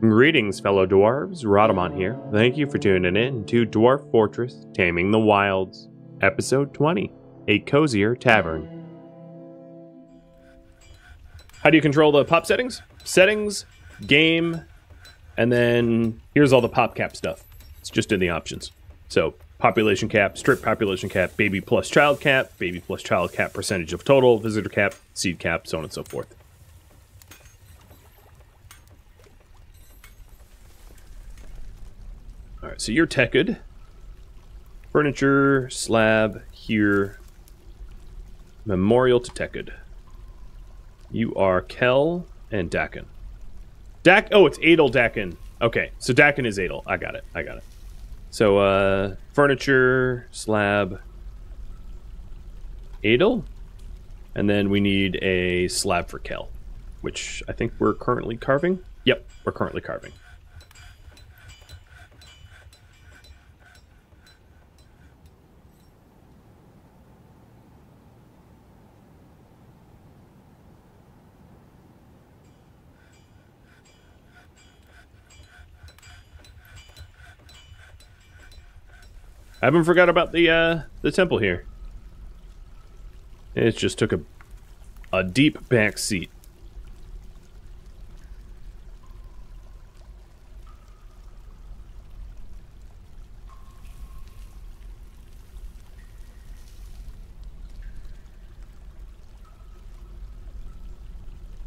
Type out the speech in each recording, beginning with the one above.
Greetings, fellow dwarves. Rhadamant here. Thank you for tuning in to Dwarf Fortress Taming the Wilds, Episode 20 A Cozier Tavern. How do you control the pop settings? Settings, game, and then here's all the pop cap stuff. It's just in the options. So, population cap, strict population cap, baby plus child cap, baby plus child cap percentage of total, visitor cap, seed cap, so on and so forth. All right, so you're teched. Furniture, slab, here. Memorial to Tekud. You are Kel and Dakin. Dak. Oh, it's Adel Dakin. Okay, so Dakin is Adel. I got it. I got it. So, uh, furniture, slab, Adel, and then we need a slab for Kel, which I think we're currently carving. Yep, we're currently carving. I haven't forgot about the uh, the temple here. It just took a a deep back seat.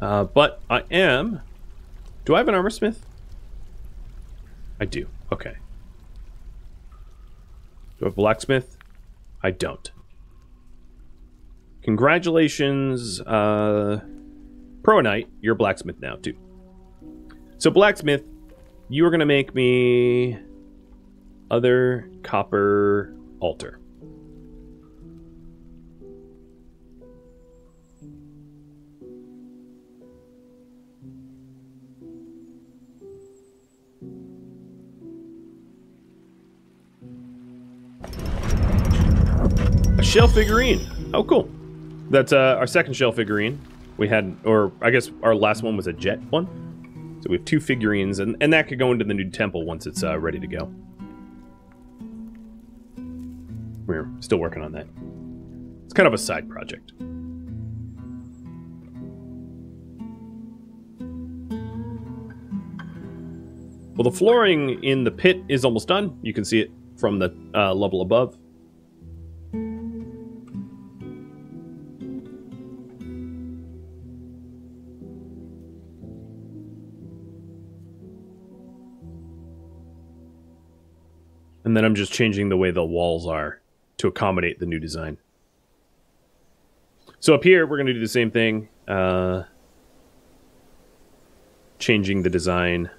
Uh, but I am. Do I have an armor smith? I do. Okay. Do I have blacksmith? I don't. Congratulations, uh, Pro Knight. You're blacksmith now, too. So, blacksmith, you are going to make me other copper altar. Shell figurine. Oh, cool. That's uh, our second shell figurine. We had, or I guess our last one was a jet one. So we have two figurines, and, and that could go into the new temple once it's uh, ready to go. We're still working on that. It's kind of a side project. Well, the flooring in the pit is almost done. You can see it from the uh, level above. And then I'm just changing the way the walls are to accommodate the new design. So up here, we're going to do the same thing. Uh, changing the design.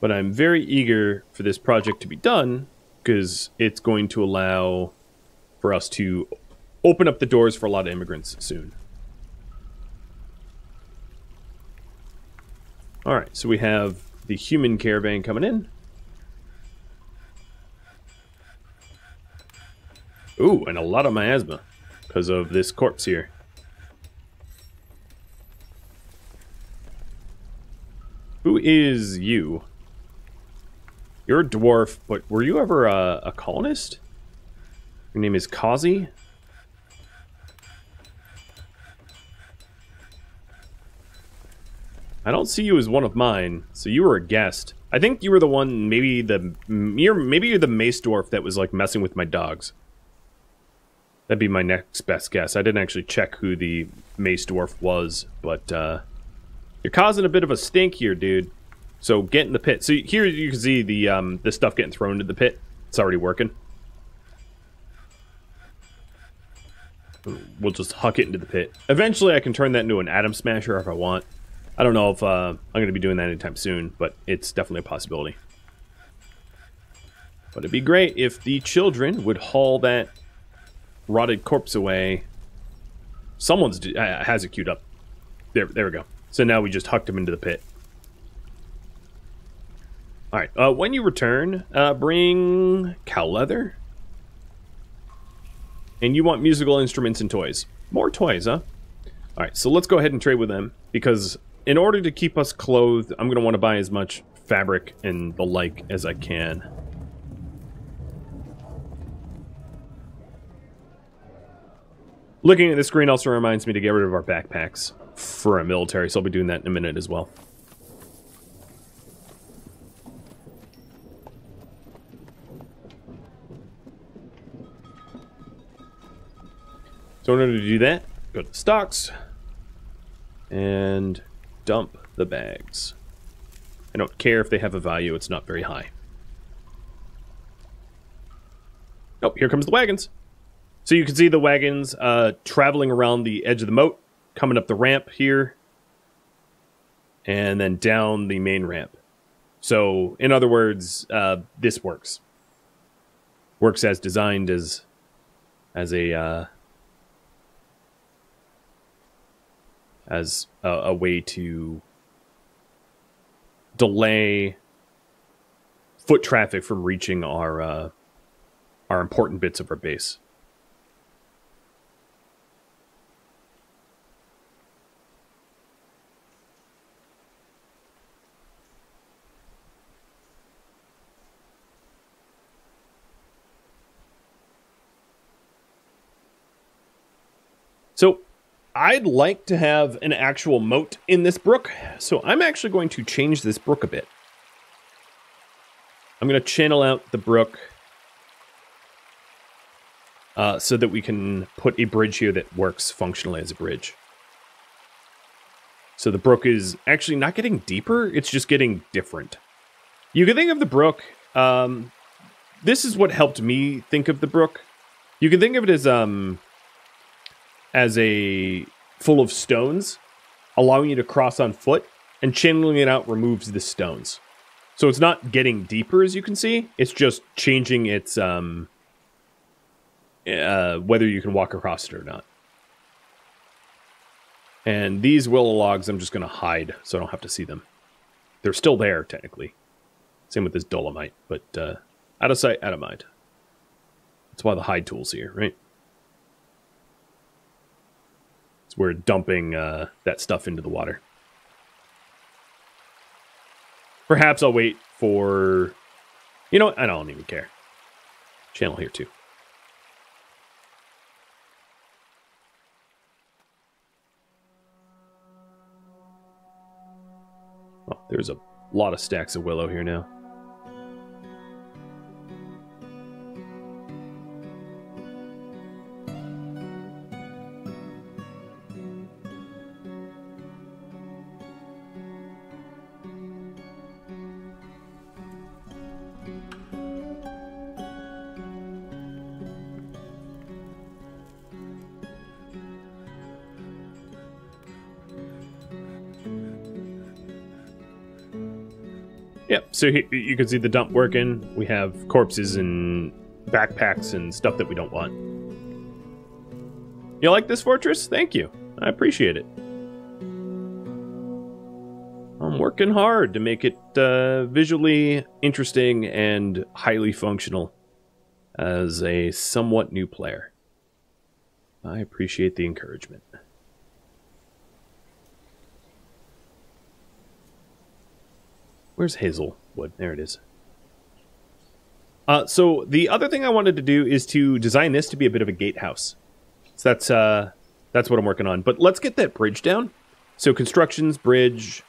But I'm very eager for this project to be done because it's going to allow for us to open up the doors for a lot of immigrants soon. All right, so we have the human caravan coming in. Ooh, and a lot of miasma because of this corpse here. Who is you? You're a dwarf, but were you ever a, a colonist? Your name is Kazi? I don't see you as one of mine, so you were a guest. I think you were the one, maybe the you're maybe you're the mace dwarf that was like messing with my dogs. That'd be my next best guess. I didn't actually check who the mace dwarf was, but uh, you're causing a bit of a stink here, dude. So get in the pit. So here you can see the um, the stuff getting thrown into the pit. It's already working. We'll just huck it into the pit. Eventually, I can turn that into an atom smasher if I want. I don't know if uh, I'm going to be doing that anytime soon, but it's definitely a possibility. But it'd be great if the children would haul that rotted corpse away. Someone's uh, has it queued up. There, there we go. So now we just hucked him into the pit. All right. Uh, when you return, uh, bring cow leather. And you want musical instruments and toys. More toys, huh? All right, so let's go ahead and trade with them because in order to keep us clothed, I'm going to want to buy as much fabric and the like as I can. Looking at the screen also reminds me to get rid of our backpacks for a military, so I'll be doing that in a minute as well. So in order to do that, go to stocks and dump the bags. I don't care if they have a value, it's not very high. Oh, here comes the wagons. So you can see the wagons uh, traveling around the edge of the moat, coming up the ramp here, and then down the main ramp. So, in other words, uh, this works. Works as designed as as a uh, as a, a way to delay foot traffic from reaching our uh, our important bits of our base. So I'd like to have an actual moat in this brook, so I'm actually going to change this brook a bit. I'm going to channel out the brook uh, so that we can put a bridge here that works functionally as a bridge. So the brook is actually not getting deeper, it's just getting different. You can think of the brook, um, this is what helped me think of the brook. You can think of it as um, as a full of stones, allowing you to cross on foot, and channeling it out removes the stones. So it's not getting deeper, as you can see. It's just changing its um, uh, whether you can walk across it or not. And these willow logs, I'm just going to hide so I don't have to see them. They're still there, technically. Same with this dolomite, but uh, out of sight, out of mind. That's why the hide tool's here, right? We're dumping uh, that stuff into the water. Perhaps I'll wait for... You know? I don't even care. Channel here, too. Oh, there's a lot of stacks of willow here now. So he, you can see the dump working. We have corpses and backpacks and stuff that we don't want. You like this fortress? Thank you. I appreciate it. I'm working hard to make it uh, visually interesting and highly functional as a somewhat new player. I appreciate the encouragement. Where's There it is. Uh, so the other thing I wanted to do is to design this to be a bit of a gatehouse. So that's uh, that's what I'm working on. But let's get that bridge down. So constructions, bridge.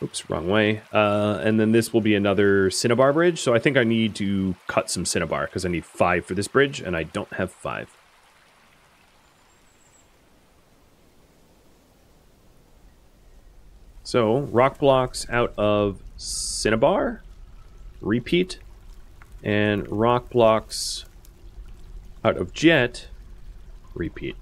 Oops, wrong way. Uh, and then this will be another cinnabar bridge. So I think I need to cut some cinnabar because I need five for this bridge, and I don't have five. So, rock blocks out of Cinnabar, repeat, and rock blocks out of Jet, repeat.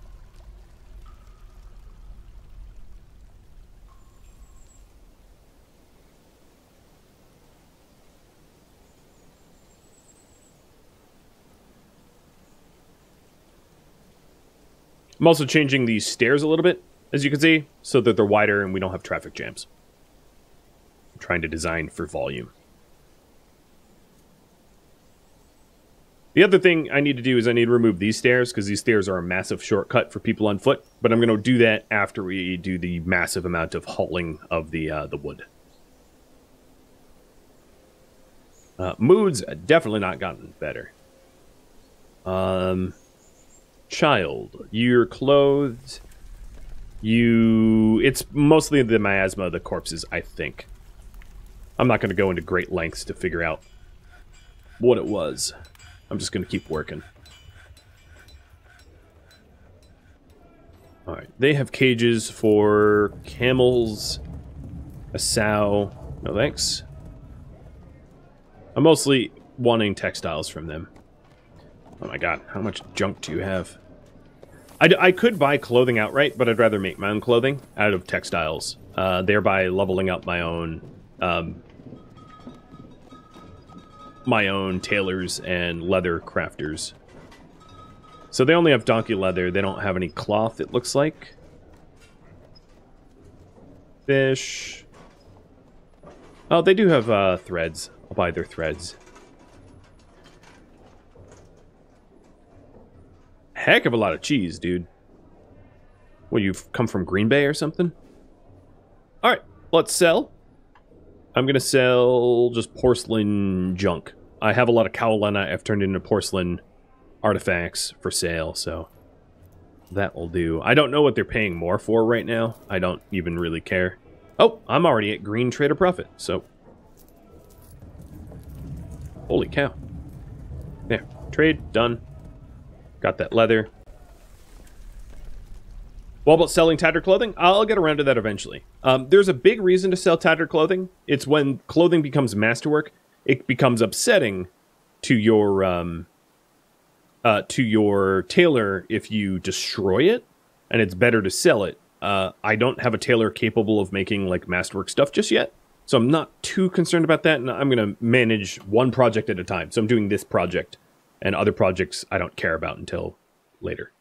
I'm also changing these stairs a little bit as you can see, so that they're wider and we don't have traffic jams trying to design for volume. The other thing I need to do is I need to remove these stairs because these stairs are a massive shortcut for people on foot. But I'm going to do that after we do the massive amount of hauling of the uh, the wood. Uh, moods definitely not gotten better. Um, child, you're clothed. You, it's mostly the miasma of the corpses, I think. I'm not going to go into great lengths to figure out what it was. I'm just going to keep working. Alright, they have cages for camels, a sow. No thanks. I'm mostly wanting textiles from them. Oh my god, how much junk do you have? I, I could buy clothing outright, but I'd rather make my own clothing out of textiles, uh, thereby leveling up my own um, my own tailors and leather crafters. So they only have donkey leather. They don't have any cloth, it looks like. Fish. Oh, they do have uh, threads. I'll buy their threads. Heck of a lot of cheese, dude. Well, you've come from Green Bay or something? Alright, let's sell. I'm going to sell just porcelain junk. I have a lot of kaolin I've turned into porcelain artifacts for sale, so that will do. I don't know what they're paying more for right now. I don't even really care. Oh, I'm already at green trader profit, so... Holy cow. There, trade, done. Got that leather. What about selling tattered clothing? I'll get around to that eventually. Um, there's a big reason to sell tattered clothing. It's when clothing becomes masterwork, it becomes upsetting to your um, uh, to your tailor if you destroy it, and it's better to sell it. Uh, I don't have a tailor capable of making like masterwork stuff just yet, so I'm not too concerned about that. And I'm going to manage one project at a time. So I'm doing this project, and other projects I don't care about until later.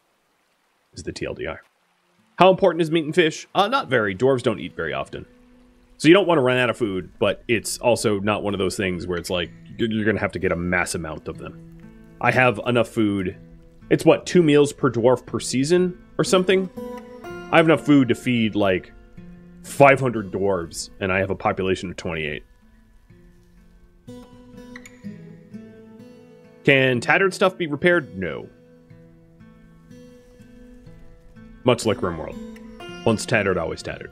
Is the TLDR. How important is meat and fish? Uh, not very. Dwarves don't eat very often. So you don't want to run out of food, but it's also not one of those things where it's like you're going to have to get a mass amount of them. I have enough food. It's what, two meals per dwarf per season or something? I have enough food to feed like 500 dwarves, and I have a population of 28. Can tattered stuff be repaired? No. Much like RimWorld. Once tattered, always tattered.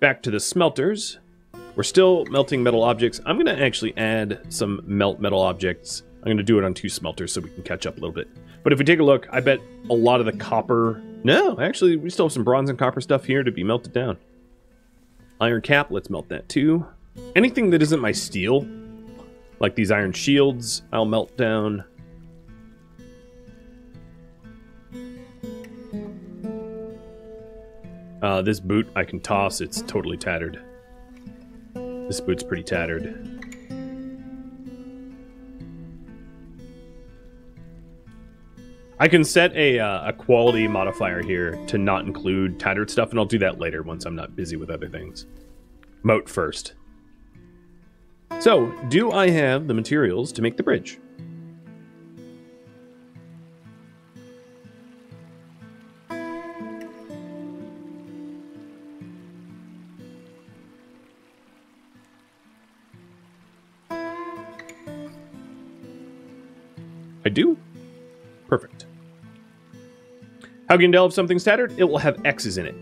Back to the smelters. We're still melting metal objects. I'm going to actually add some melt metal objects. I'm going to do it on two smelters so we can catch up a little bit. But if we take a look, I bet a lot of the copper... No, actually, we still have some bronze and copper stuff here to be melted down. Iron cap, let's melt that too. Anything that isn't my steel, like these iron shields, I'll melt down. Uh, this boot I can toss. It's totally tattered. This boot's pretty tattered. I can set a, uh, a quality modifier here to not include tattered stuff, and I'll do that later once I'm not busy with other things. Moat first. So, do I have the materials to make the bridge? How can you tell if something's tattered? It will have X's in it.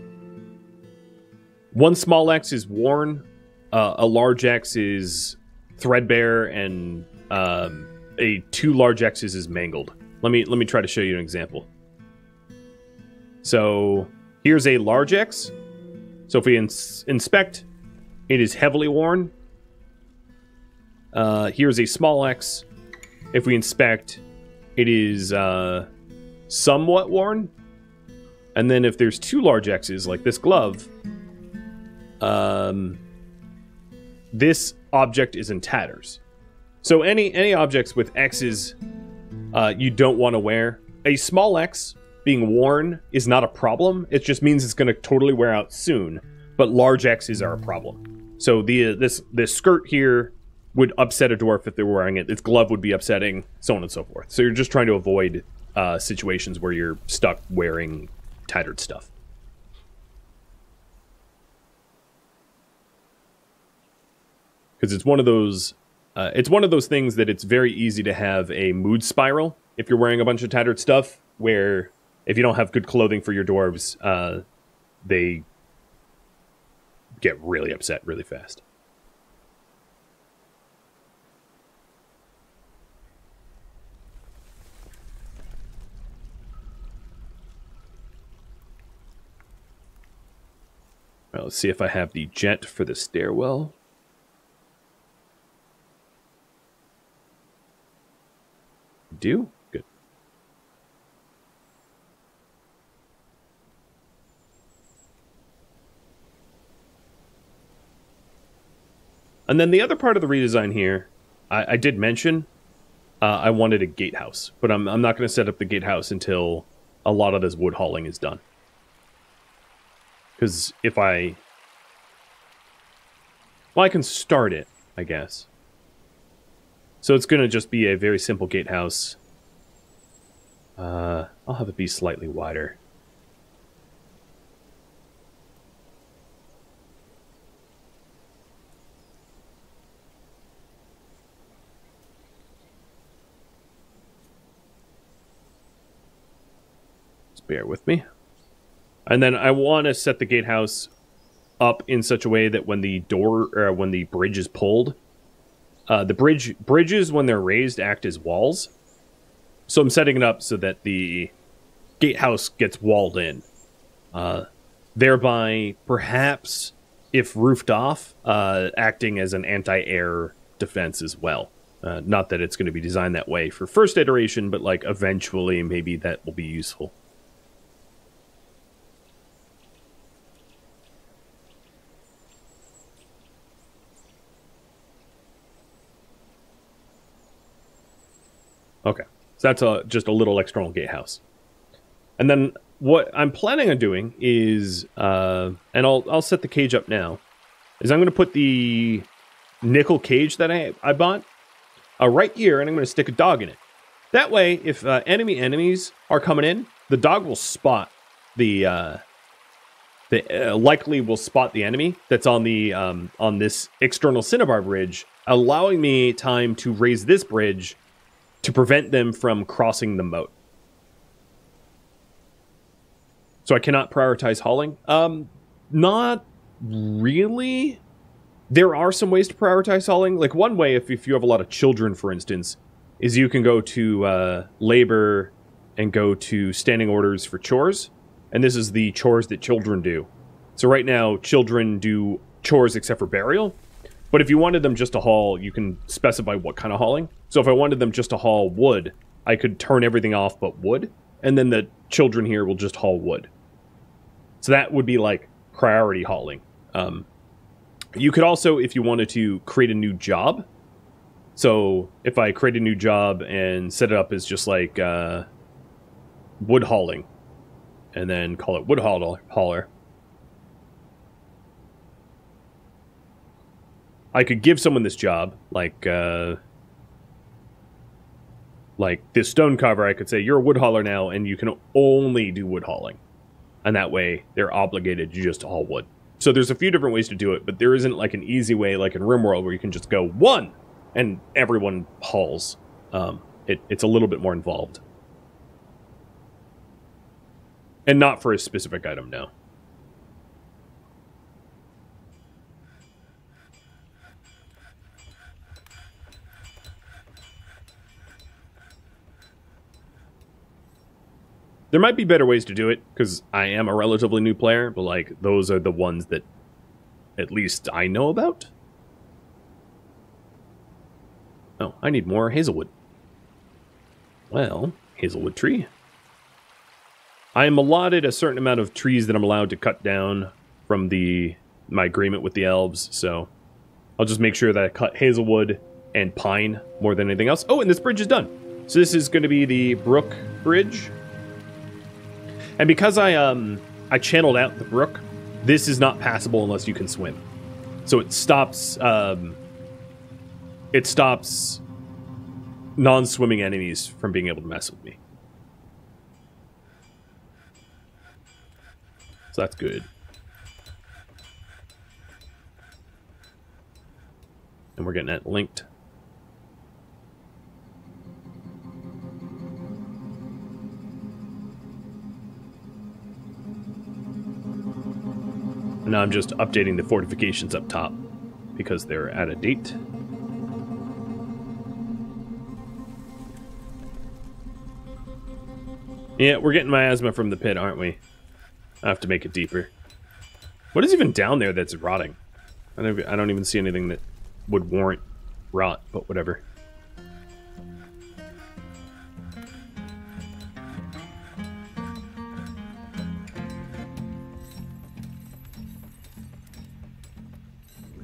One small X is worn, uh, a large X is threadbare, and um, a two large X's is mangled. Let me let me try to show you an example. So here's a large X. So if we ins inspect, it is heavily worn. Uh, here's a small X. If we inspect, it is uh, somewhat worn. And then if there's two large X's, like this glove, um, this object is in tatters. So any any objects with X's uh, you don't want to wear. A small X being worn is not a problem. It just means it's going to totally wear out soon. But large X's are a problem. So the uh, this this skirt here would upset a dwarf if they were wearing it. Its glove would be upsetting, so on and so forth. So you're just trying to avoid uh, situations where you're stuck wearing tattered stuff. Because it's one of those, uh, it's one of those things that it's very easy to have a mood spiral if you're wearing a bunch of tattered stuff. Where if you don't have good clothing for your dwarves, uh, they get really upset really fast. Well, let's see if I have the jet for the stairwell. Do? Good. And then the other part of the redesign here, I, I did mention uh, I wanted a gatehouse, but I'm, I'm not going to set up the gatehouse until a lot of this wood hauling is done. Because if I... Well, I can start it, I guess. So it's going to just be a very simple gatehouse. Uh, I'll have it be slightly wider. Just bear with me. And then I want to set the gatehouse up in such a way that when the door or when the bridge is pulled, uh, the bridge bridges when they're raised act as walls. So I'm setting it up so that the gatehouse gets walled in, uh, thereby perhaps if roofed off, uh, acting as an anti-air defense as well. Uh, not that it's going to be designed that way for first iteration, but like eventually maybe that will be useful. Okay. So that's a, just a little external gatehouse. And then what I'm planning on doing is, uh, and I'll, I'll set the cage up now, is I'm going to put the nickel cage that I, I bought uh, right here, and I'm going to stick a dog in it. That way, if uh, enemy enemies are coming in, the dog will spot the, uh, the uh, likely will spot the enemy that's on the um, on this external cinnabar bridge, allowing me time to raise this bridge to prevent them from crossing the moat. So I cannot prioritize hauling. Um, not really. There are some ways to prioritize hauling. Like one way, if, if you have a lot of children, for instance, is you can go to uh, labor and go to standing orders for chores. And this is the chores that children do. So right now, children do chores except for burial. But if you wanted them just to haul, you can specify what kind of hauling. So if I wanted them just to haul wood, I could turn everything off but wood, and then the children here will just haul wood. So that would be like priority hauling. Um, you could also, if you wanted to, create a new job. So if I create a new job and set it up as just like uh, wood hauling, and then call it wood hauler, I could give someone this job, like uh, like this stone carver. I could say you're a wood hauler now, and you can only do wood hauling, and that way they're obligated to just haul wood. So there's a few different ways to do it, but there isn't like an easy way, like in RimWorld, where you can just go one, and everyone hauls. Um, it, it's a little bit more involved, and not for a specific item. No. There might be better ways to do it because I am a relatively new player, but like those are the ones that at least I know about. Oh, I need more hazelwood. Well, hazelwood tree. I am allotted a certain amount of trees that I'm allowed to cut down from the my agreement with the elves, so I'll just make sure that I cut hazelwood and pine more than anything else. Oh, and this bridge is done. So this is going to be the Brook Bridge. And because I um I channeled out the brook, this is not passable unless you can swim. So it stops um it stops non-swimming enemies from being able to mess with me. So that's good. And we're getting it linked. And now I'm just updating the fortifications up top because they're out of date. Yeah, we're getting miasma from the pit, aren't we? I have to make it deeper. What is even down there that's rotting? I don't, I don't even see anything that would warrant rot, but whatever.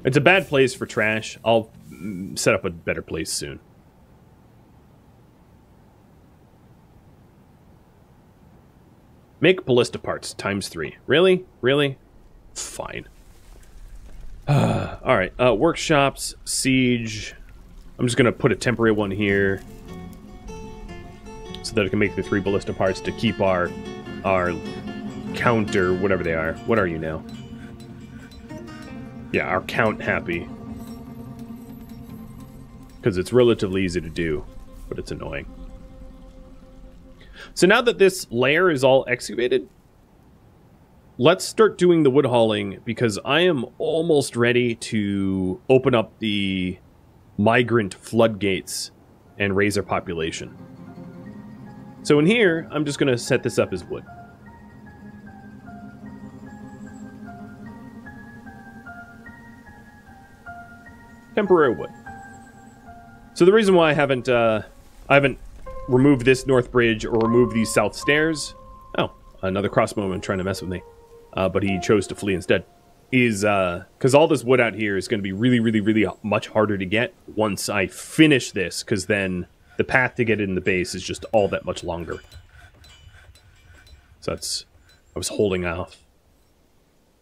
It's a bad place for trash. I'll set up a better place soon. Make ballista parts times three. Really? Really? Fine. All right. Uh, workshops, siege. I'm just gonna put a temporary one here so that I can make the three ballista parts to keep our our counter, whatever they are. What are you now? Yeah, our count happy. Because it's relatively easy to do, but it's annoying. So now that this layer is all excavated, let's start doing the wood hauling because I am almost ready to open up the migrant floodgates and raise our population. So in here, I'm just going to set this up as wood. Temporary wood. So the reason why I haven't uh, I haven't removed this north bridge or removed these south stairs. Oh, another crossbowman trying to mess with me uh, but he chose to flee instead. Is because uh, all this wood out here is going to be really, really, really much harder to get once I finish this, because then the path to get in the base is just all that much longer. So that's I was holding off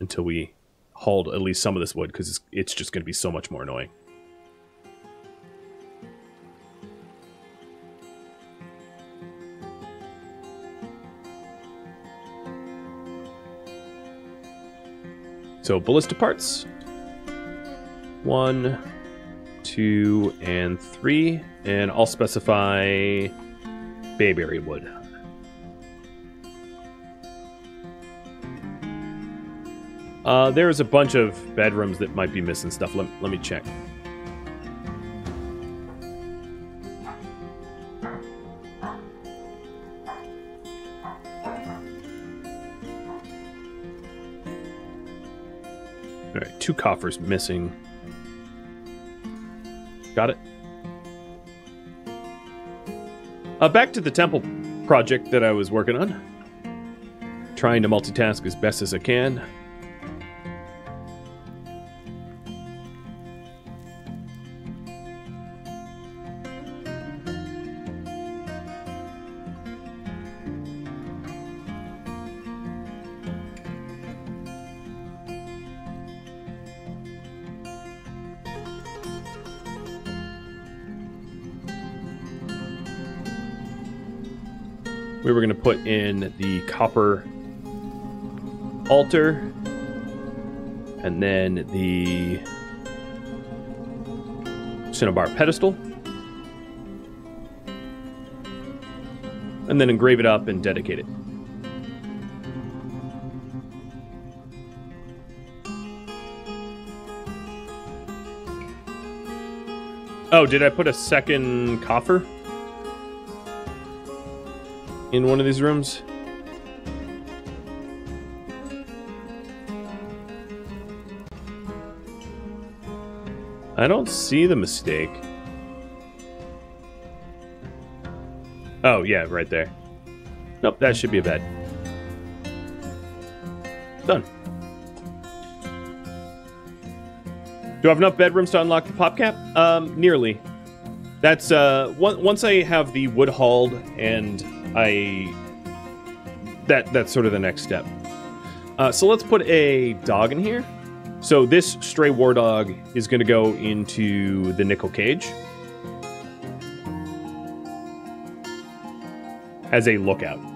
until we hauled at least some of this wood because it's, it's just going to be so much more annoying. So ballista parts. One, two, and three. And I'll specify bayberry wood. Uh, there's a bunch of bedrooms that might be missing stuff. Let, let me check. Two coffers missing. Got it. Uh, back to the temple project that I was working on. Trying to multitask as best as I can. In the copper altar and then the cinnabar pedestal and then engrave it up and dedicate it. Oh, did I put a second coffer? In one of these rooms? I don't see the mistake. Oh, yeah, right there. Nope, that should be a bed. Done. Do I have enough bedrooms to unlock the pop cap? Um, nearly. That's, uh, once I have the wood hauled and I that that's sort of the next step. Uh, so let's put a dog in here. So this stray war dog is going to go into the nickel cage as a lookout.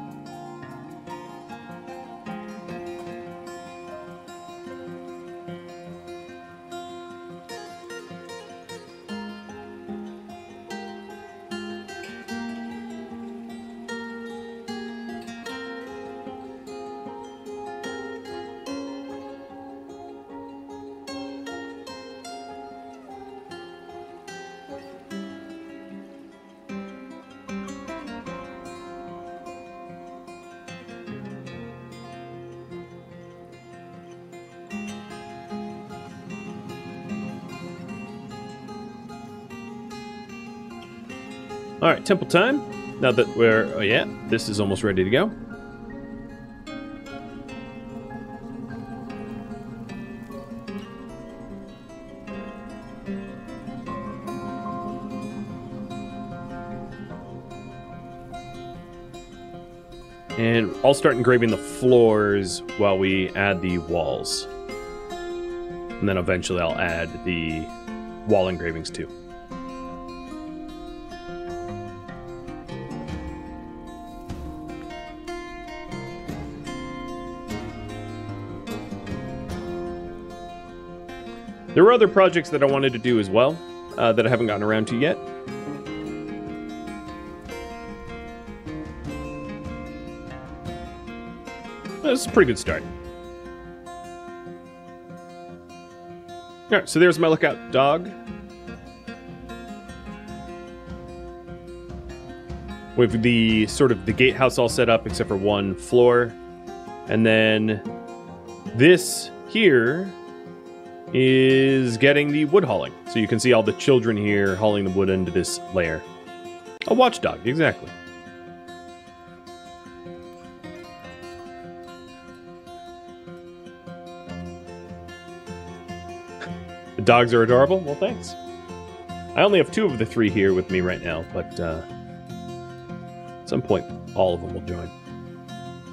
All right, temple time. Now that we're, oh yeah, this is almost ready to go. And I'll start engraving the floors while we add the walls. And then eventually I'll add the wall engravings too. There were other projects that I wanted to do as well uh, that I haven't gotten around to yet. This is a pretty good start. Alright, so there's my lookout dog. With the sort of the gatehouse all set up except for one floor. And then this here is getting the wood hauling. So you can see all the children here hauling the wood into this lair. A watchdog, exactly. the dogs are adorable. Well, thanks. I only have two of the three here with me right now, but uh, at some point, all of them will join.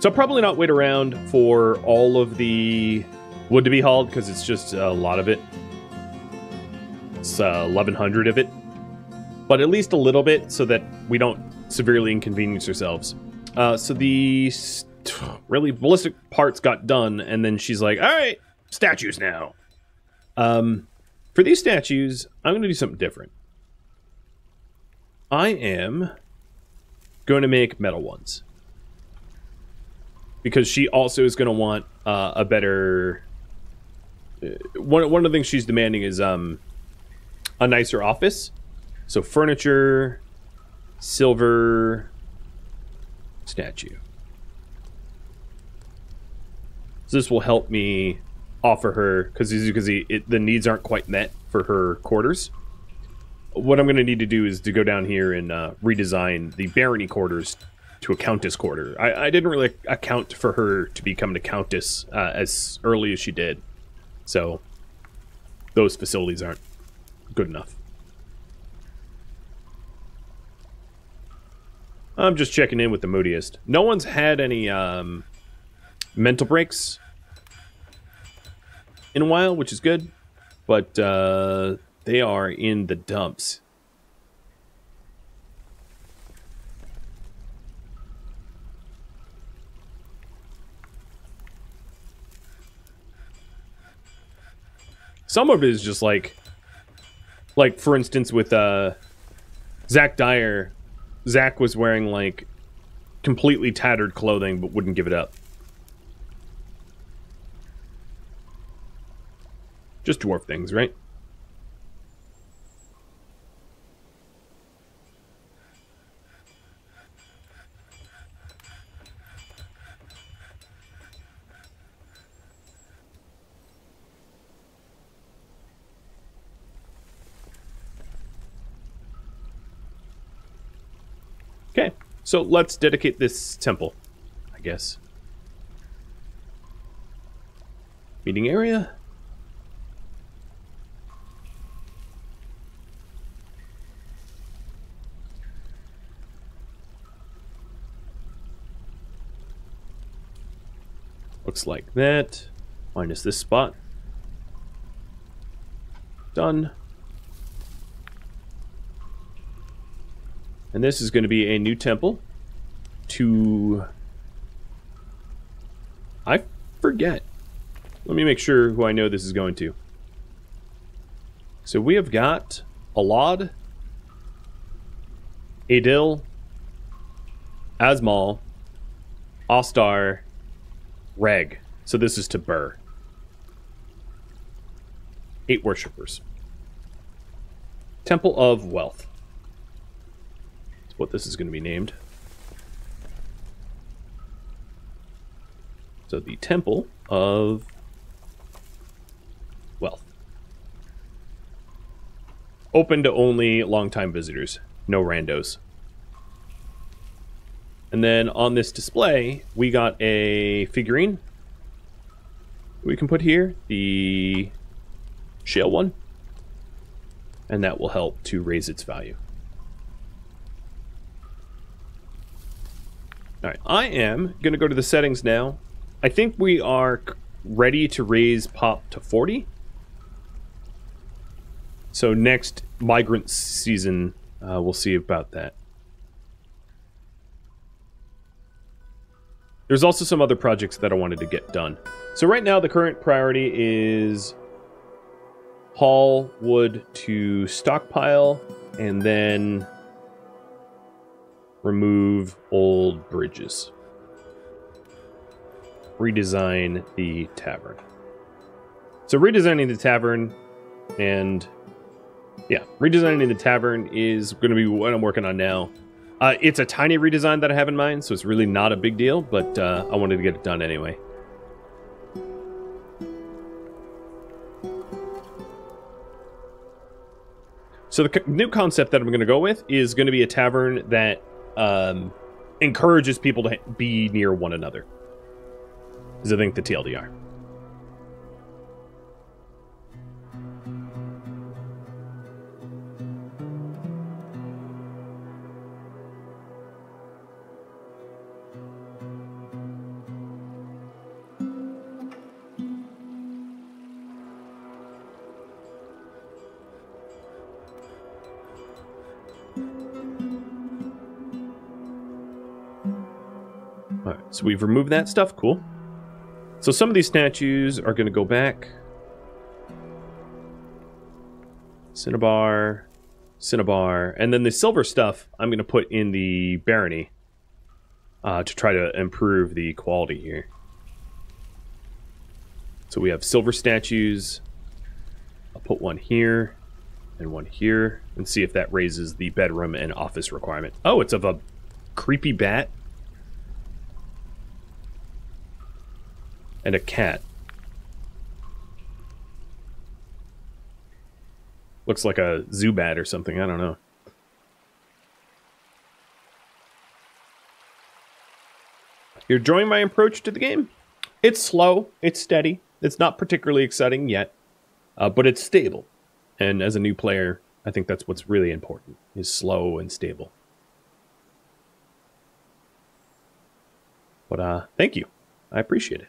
So I'll probably not wait around for all of the wood to be hauled because it's just a lot of it. It's uh, 1100 of it. But at least a little bit so that we don't severely inconvenience ourselves. Uh, so the really ballista parts got done, and then she's like, all right, statues now. Um, for these statues, I'm going to do something different. I am going to make metal ones. Because she also is going to want uh, a better one one of the things she's demanding is um a nicer office. So furniture, silver, statue. So this will help me offer her because as you can see, it, the needs aren't quite met for her quarters. What I'm going to need to do is to go down here and uh, redesign the barony quarters to a countess quarter. I, I, didn't really account for her to become a countess uh, as early as she did. So those facilities aren't good enough. I'm just checking in with the moodiest. No one's had any um, mental breaks in a while, which is good. But uh, they are in the dumps. Some of it is just like, like for instance with uh, Zach Dyer, Zach was wearing like completely tattered clothing but wouldn't give it up. Just dwarf things, right? So let's dedicate this temple, I guess. Meeting area. Looks like that, minus this spot. Done. And this is going to be a new temple to... I forget. Let me make sure who I know this is going to. So we have got Alad, Adil, Asmal, Ostar, Reg. So this is to Burr. Eight worshippers. Temple of Wealth. What this is going to be named. So the Temple of Wealth. Open to only longtime visitors. No randos. And then on this display, we got a figurine we can put here. The shale one. And that will help to raise its value. Alright, I am going to go to the settings now. I think we are ready to raise pop to 40. So next migrant season, uh, we'll see about that. There's also some other projects that I wanted to get done. So right now the current priority is haul wood to stockpile and then remove old bridges. Redesign the tavern. So redesigning the tavern and yeah, redesigning the tavern is going to be what I'm working on now. Uh, it's a tiny redesign that I have in mind, so it's really not a big deal, but uh, I wanted to get it done anyway. So the new concept that I'm going to go with is going to be a tavern that um, encourages people to be near one another. Is I think the TLDR. So we've removed that stuff. Cool. So some of these statues are going to go back. Cinnabar, Cinnabar, and then the silver stuff I'm going to put in the Barony uh, to try to improve the quality here. So we have silver statues. I'll put one here and one here and see if that raises the bedroom and office requirement. Oh, it's of a creepy bat and a cat. Looks like a Zubat or something, I don't know. You're enjoying my approach to the game? It's slow, it's steady, it's not particularly exciting yet, uh, but it's stable. And as a new player, I think that's what's really important, is slow and stable. But uh, thank you. I appreciate it.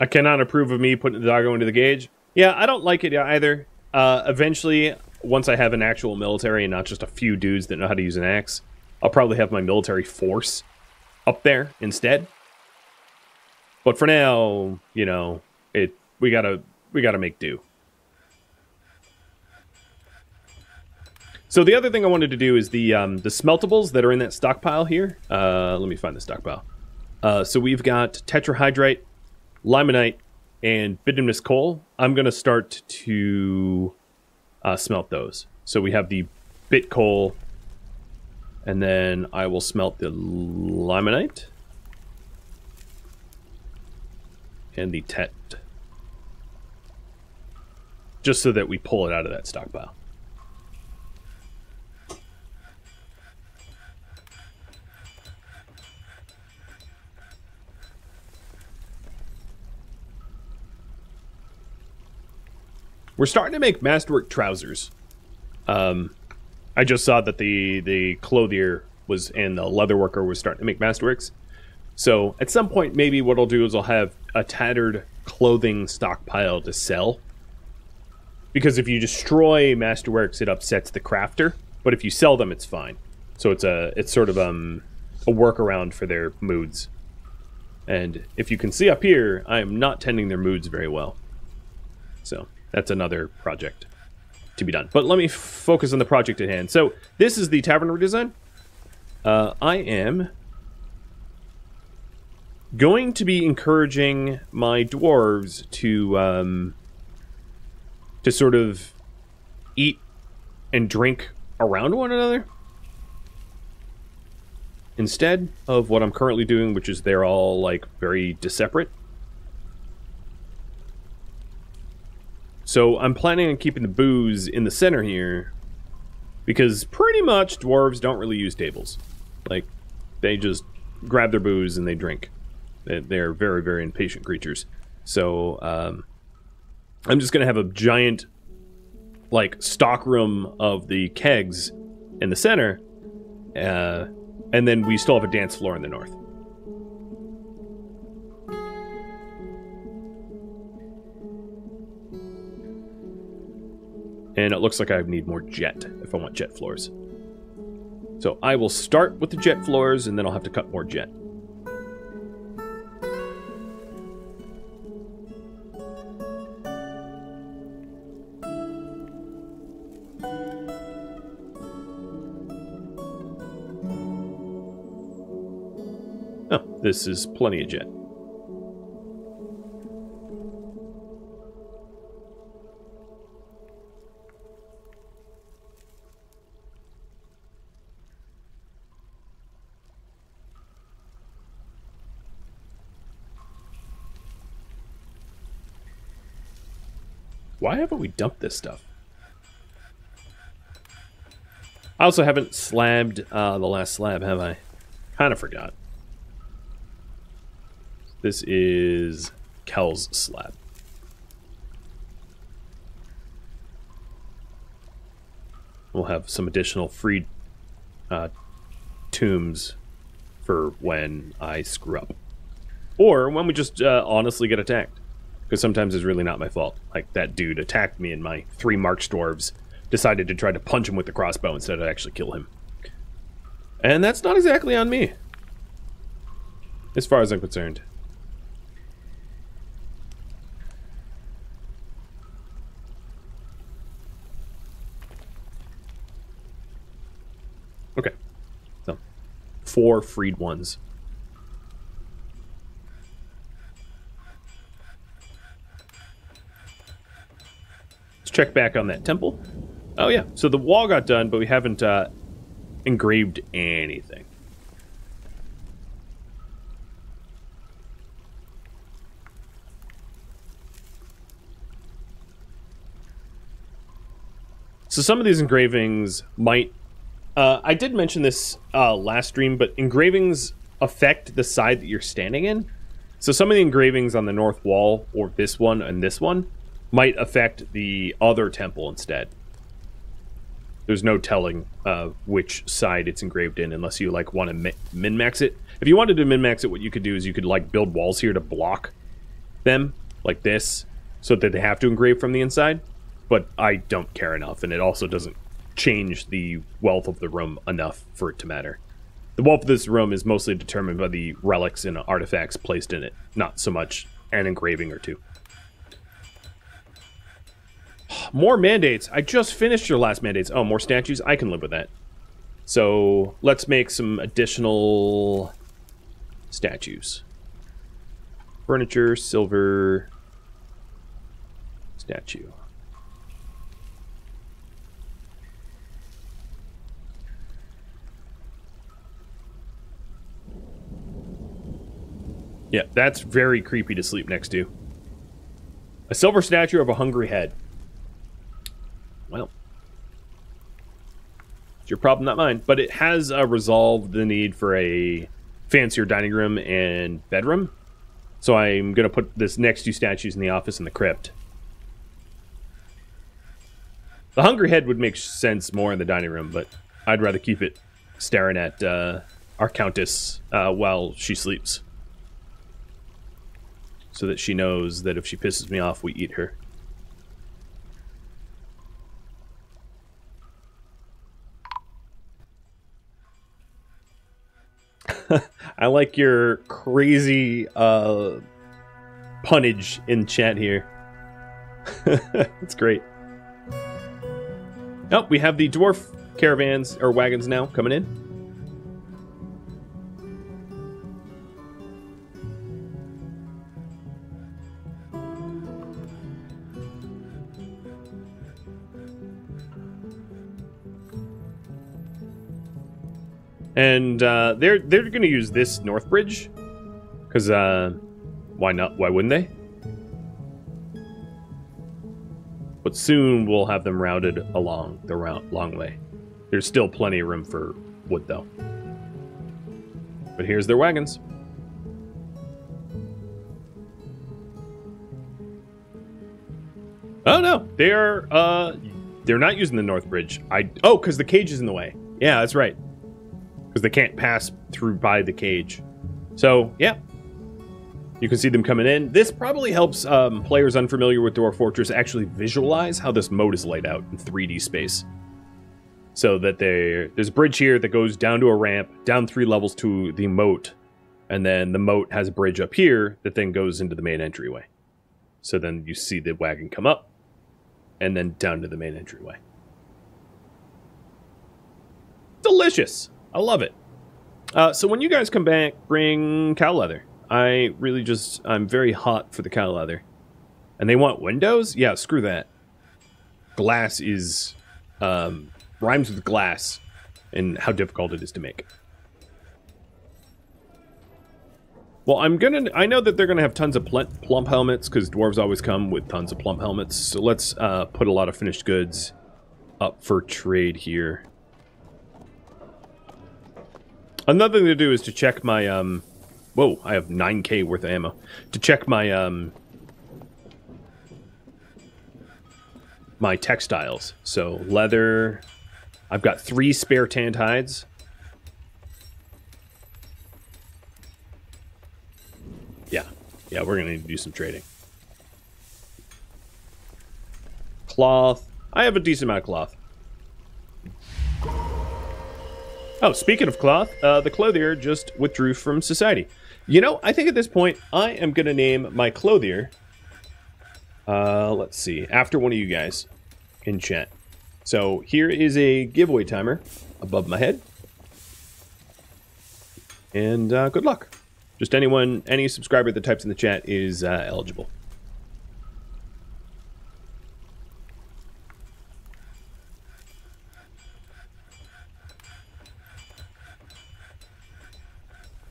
I cannot approve of me putting the doggo into the gauge. Yeah, I don't like it either. Uh, eventually, once I have an actual military and not just a few dudes that know how to use an axe, I'll probably have my military force up there instead. But for now, you know, it we gotta we gotta make do. So the other thing I wanted to do is the um, the smeltables that are in that stockpile here. Uh, let me find the stockpile. Uh, so we've got tetrahedrite, limonite, and bituminous coal, I'm going to start to uh, smelt those. So we have the bit coal, and then I will smelt the limonite and the tet. Just so that we pull it out of that stockpile. We're starting to make masterwork trousers. Um, I just saw that the the clothier was and the leather worker was starting to make masterworks. So at some point, maybe what I'll do is I'll have a tattered clothing stockpile to sell. Because if you destroy Masterworks, it upsets the crafter. But if you sell them, it's fine. So it's a it's sort of um a workaround for their moods. And if you can see up here, I am not tending their moods very well. So that's another project to be done. But let me focus on the project at hand. So this is the tavern redesign. Uh, I am going to be encouraging my dwarves to um, to sort of eat and drink around one another instead of what I'm currently doing, which is they're all like very separate. So I'm planning on keeping the booze in the center here because pretty much dwarves don't really use tables. Like they just grab their booze and they drink. They're very, very impatient creatures. So um, I'm just going to have a giant, like, stockroom of the kegs in the center. Uh, and then we still have a dance floor in the north. And it looks like I need more jet if I want jet floors. So I will start with the jet floors, and then I'll have to cut more jet. Oh, this is plenty of jet. Dumped this stuff? I also haven't slabbed uh, the last slab, have I? Kind of forgot. This is Kel's slab. We'll have some additional free uh, tombs for when I screw up. Or when we just uh, honestly get attacked. Because sometimes it's really not my fault. Like that dude attacked me and my three marksdwarves decided to try to punch him with the crossbow instead of actually kill him. And that's not exactly on me. As far as I'm concerned. Okay. So, four freed ones. Check back on that temple. Oh yeah, so the wall got done, but we haven't uh, engraved anything. So some of these engravings might uh, I did mention this uh, last stream, but engravings affect the side that you're standing in. So some of the engravings on the north wall, or this one and this one, might affect the other temple instead. There's no telling uh, which side it's engraved in unless you like want to mi min-max it. If you wanted to min-max it, what you could do is you could like build walls here to block them, like this, so that they have to engrave from the inside. But I don't care enough, and it also doesn't change the wealth of the room enough for it to matter. The wealth of this room is mostly determined by the relics and artifacts placed in it, not so much an engraving or two. More mandates. I just finished your last mandates. Oh, more statues? I can live with that. So let's make some additional statues. Furniture, silver, statue. Yeah, that's very creepy to sleep next to. A silver statue of a hungry head. Well, it's your problem, not mine. But it has uh, resolved the need for a fancier dining room and bedroom. So I'm going to put this next two statues in the office and the crypt. The hungry head would make sense more in the dining room, but I'd rather keep it staring at uh, our countess uh, while she sleeps. so that she knows that if she pisses me off, we eat her. I like your crazy uh, punnage in chat here. That's great. Oh, we have the dwarf caravans or wagons now coming in. And uh, they're they're going to use this north bridge because uh, why not? Why wouldn't they? But soon we'll have them routed along the route, long way. There's still plenty of room for wood, though. But here's their wagons. Oh no, they are. Uh, they're not using the north bridge. I oh, because the cage is in the way. Yeah, that's right because they can't pass through by the cage. So, yeah. You can see them coming in. This probably helps um, players unfamiliar with Dwarf Fortress actually visualize how this moat is laid out in 3D space. So that there's a bridge here that goes down to a ramp, down three levels to the moat, and then the moat has a bridge up here that then goes into the main entryway. So then you see the wagon come up, and then down to the main entryway. Delicious! I love it. Uh, so when you guys come back, bring cow leather. I really just, I'm very hot for the cow leather. And they want windows? Yeah, screw that. Glass is, um, rhymes with glass and how difficult it is to make. Well, I'm gonna, I know that they're gonna have tons of plump helmets because dwarves always come with tons of plump helmets. So let's uh, put a lot of finished goods up for trade here. Another thing to do is to check my, um... Whoa, I have 9k worth of ammo. To check my, um... My textiles. So, leather... I've got three spare tanned hides. Yeah. Yeah, we're going to need to do some trading. Cloth. I have a decent amount of cloth. Oh, speaking of cloth, uh, the clothier just withdrew from society. You know, I think at this point, I am going to name my clothier, uh, let's see, after one of you guys in chat. So here is a giveaway timer above my head. And uh, good luck. Just anyone, any subscriber that types in the chat is uh, eligible.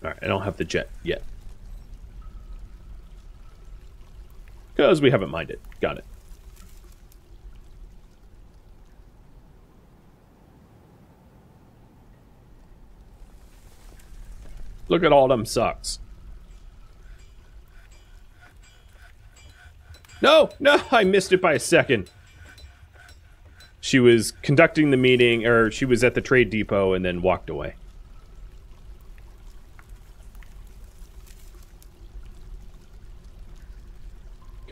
Alright, I don't have the jet yet. Because we haven't mined it. Got it. Look at all them sucks. No, no, I missed it by a second. She was conducting the meeting, or she was at the trade depot and then walked away.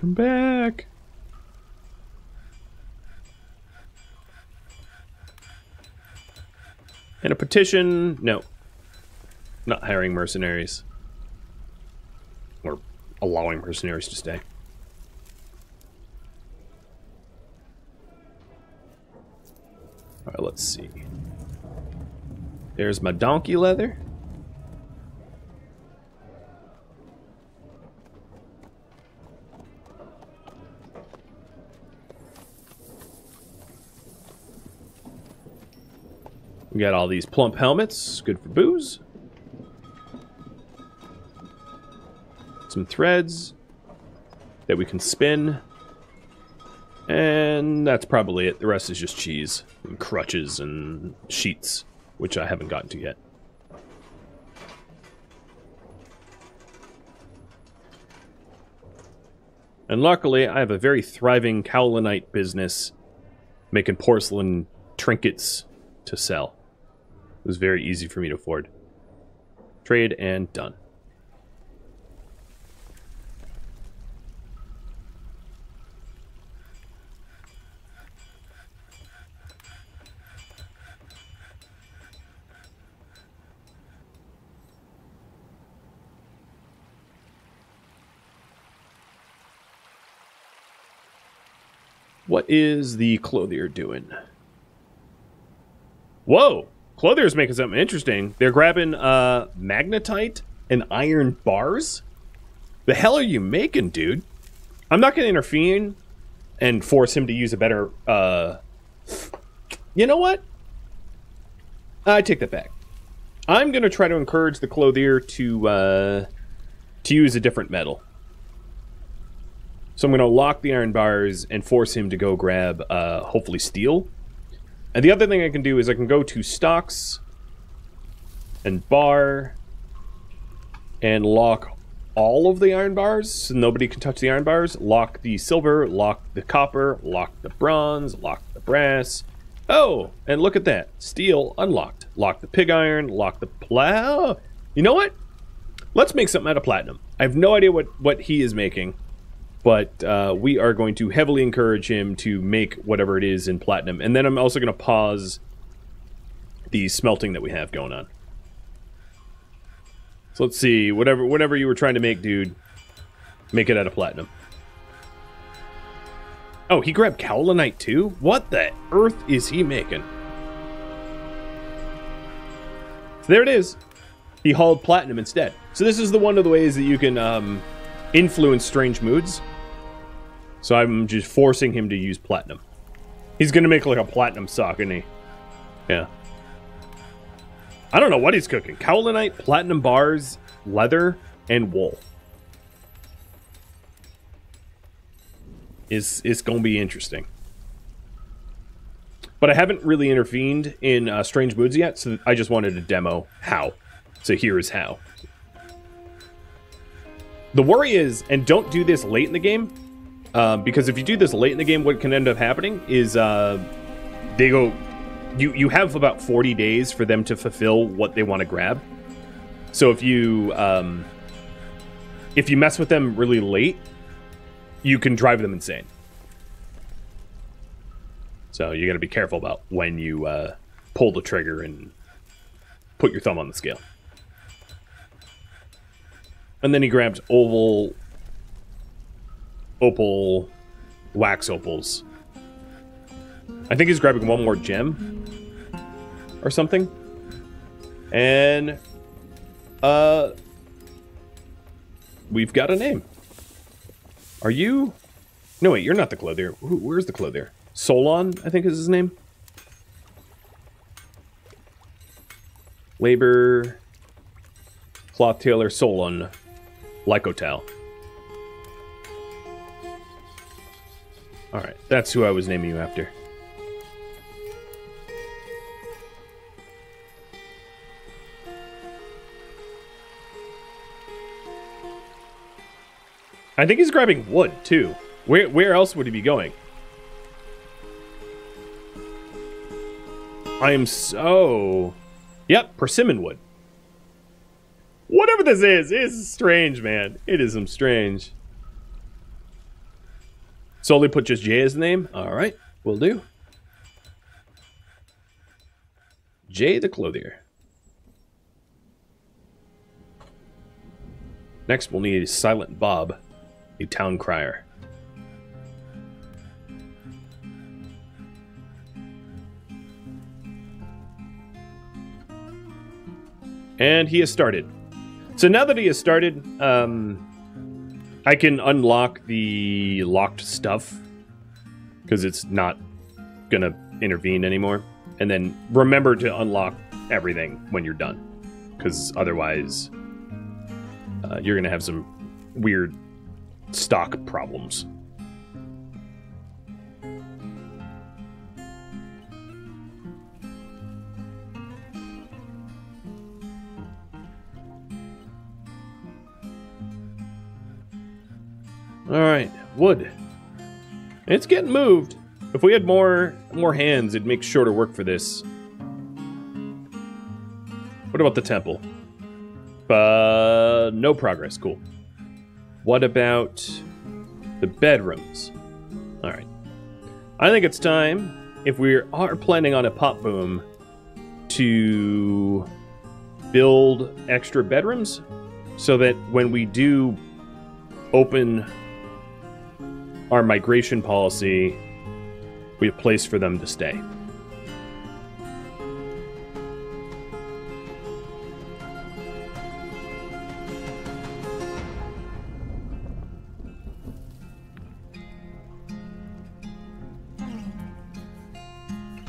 Come back. And a petition? No. Not hiring mercenaries. Or allowing mercenaries to stay. Alright, let's see. There's my donkey leather. We got all these plump helmets, good for booze. Some threads that we can spin. And that's probably it. The rest is just cheese and crutches and sheets, which I haven't gotten to yet. And luckily, I have a very thriving Kaolinite business making porcelain trinkets to sell. It was very easy for me to afford. Trade and done. What is the clothier doing? Whoa! Clothier's making something interesting. They're grabbing uh, magnetite and iron bars. The hell are you making, dude? I'm not going to intervene and force him to use a better. Uh... You know what? I take that back. I'm going to try to encourage the clothier to uh, to use a different metal. So I'm going to lock the iron bars and force him to go grab, uh, hopefully, steel. And the other thing I can do is I can go to stocks and bar and lock all of the iron bars so nobody can touch the iron bars. Lock the silver, lock the copper, lock the bronze, lock the brass. Oh, and look at that. Steel unlocked. Lock the pig iron, lock the plow. Oh, you know what? Let's make something out of platinum. I have no idea what, what he is making but uh, we are going to heavily encourage him to make whatever it is in platinum. And then I'm also going to pause the smelting that we have going on. So let's see, whatever whatever you were trying to make, dude, make it out of platinum. Oh, he grabbed Kaolinite too? What the earth is he making? So there it is. He hauled platinum instead. So this is the one of the ways that you can um, influence strange moods. So I'm just forcing him to use platinum. He's gonna make like a platinum sock, isn't he? Yeah. I don't know what he's cooking. Kaolinite, platinum bars, leather, and wool. Is is gonna be interesting. But I haven't really intervened in uh, Strange Moods yet, so I just wanted to demo how. So here is how. The worry is, and don't do this late in the game, um, because if you do this late in the game, what can end up happening is uh, they go. You you have about forty days for them to fulfill what they want to grab. So if you um, if you mess with them really late, you can drive them insane. So you got to be careful about when you uh, pull the trigger and put your thumb on the scale. And then he grabs oval opal, wax opals. I think he's grabbing one more gem or something. And uh we've got a name. Are you No wait, you're not the clothier. where's the clothier? Solon, I think is his name. Labor Cloth Tailor Solon Lycotal. That's who I was naming you after. I think he's grabbing wood, too. Where, where else would he be going? I am so... Yep, persimmon wood. Whatever this is, is strange, man. It is some strange. Solely put just J as the name? Alright, will do. Jay the Clothier. Next, we'll need Silent Bob, a town crier. And he has started. So now that he has started, um, I can unlock the locked stuff because it's not gonna intervene anymore. And then remember to unlock everything when you're done because otherwise uh, you're gonna have some weird stock problems. Alright, wood. It's getting moved. If we had more more hands, it'd make shorter work for this. What about the temple? Uh, no progress. Cool. What about the bedrooms? Alright. I think it's time, if we are planning on a pop boom, to build extra bedrooms so that when we do open our migration policy be a place for them to stay.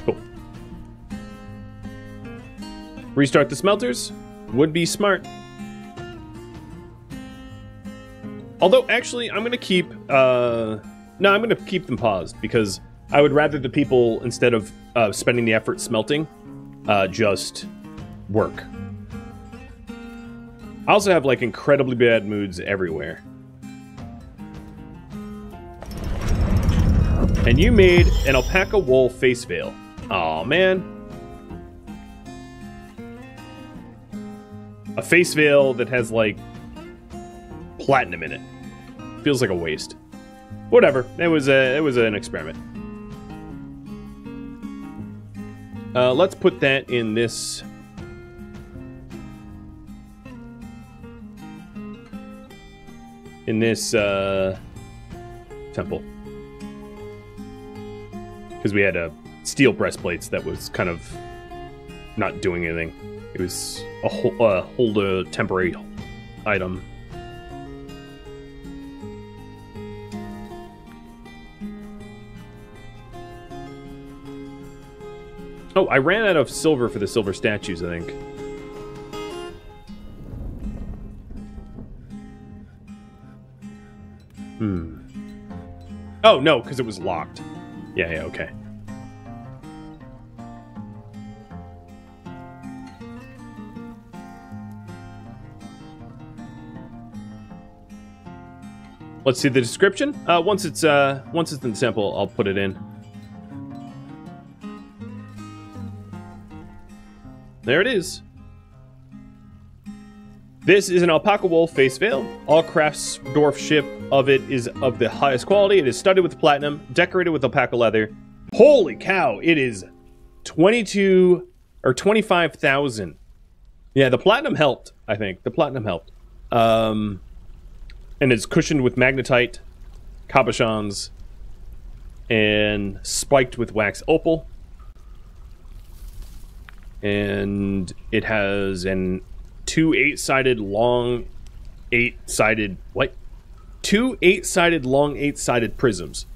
Cool. Restart the smelters would be smart. Although, actually, I'm gonna keep. Uh, no, I'm gonna keep them paused because I would rather the people, instead of uh, spending the effort smelting, uh, just work. I also have like incredibly bad moods everywhere. And you made an alpaca wool face veil. Oh man. A face veil that has like platinum in it. Feels like a waste. Whatever. It was a it was an experiment. Uh, let's put that in this. In this uh, temple. Because we had a steel breastplates that was kind of not doing anything. It was a hold, uh, hold a temporary item. Oh, I ran out of silver for the silver statues, I think. Hmm. Oh, no, because it was locked. Yeah, yeah, okay. Let's see the description. Uh, once it's uh, once it's in the sample, I'll put it in. There it is. This is an alpaca wool face veil. All craftsdwarfship of it is of the highest quality. It is studded with platinum, decorated with alpaca leather. Holy cow! It is twenty-two or twenty-five thousand. Yeah, the platinum helped. I think the platinum helped. Um, and it's cushioned with magnetite, cabochons, and spiked with wax opal. And it has an two eight-sided long eight-sided what? Two eight-sided long eight-sided prisms.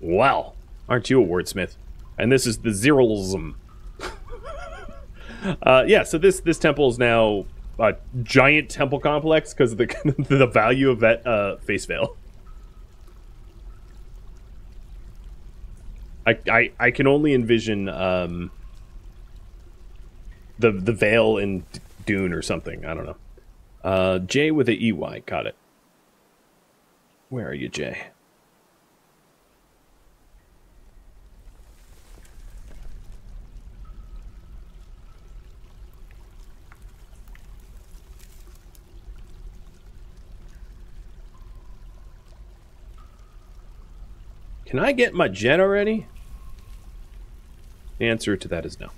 Wow. Aren't you a wordsmith? And this is the Zeralism. uh, yeah, so this this temple is now a giant temple complex because of the the value of that uh, face veil. I, I I can only envision um, the the veil in Dune or something. I don't know. Uh, J with a EY. Got it. Where are you, Jay? Can I get my jet already? The answer to that is no.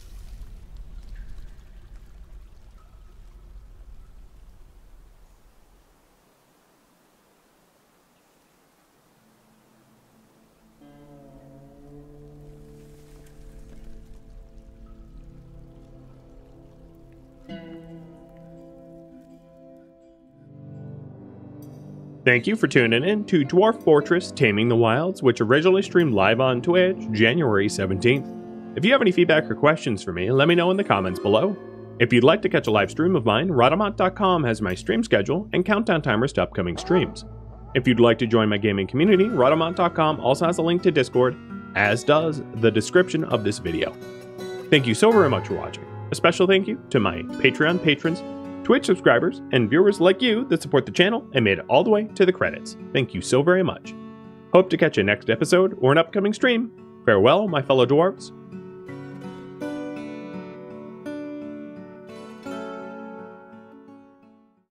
Thank you for tuning in to Dwarf Fortress Taming the Wilds, which originally streamed live on Twitch January 17th. If you have any feedback or questions for me, let me know in the comments below. If you'd like to catch a live stream of mine, Rhadamant.com has my stream schedule and countdown timers to upcoming streams. If you'd like to join my gaming community, Rhadamant.com also has a link to Discord, as does the description of this video. Thank you so very much for watching. A special thank you to my Patreon patrons Twitch subscribers, and viewers like you that support the channel and made it all the way to the credits. Thank you so very much. Hope to catch you next episode or an upcoming stream. Farewell, my fellow dwarves.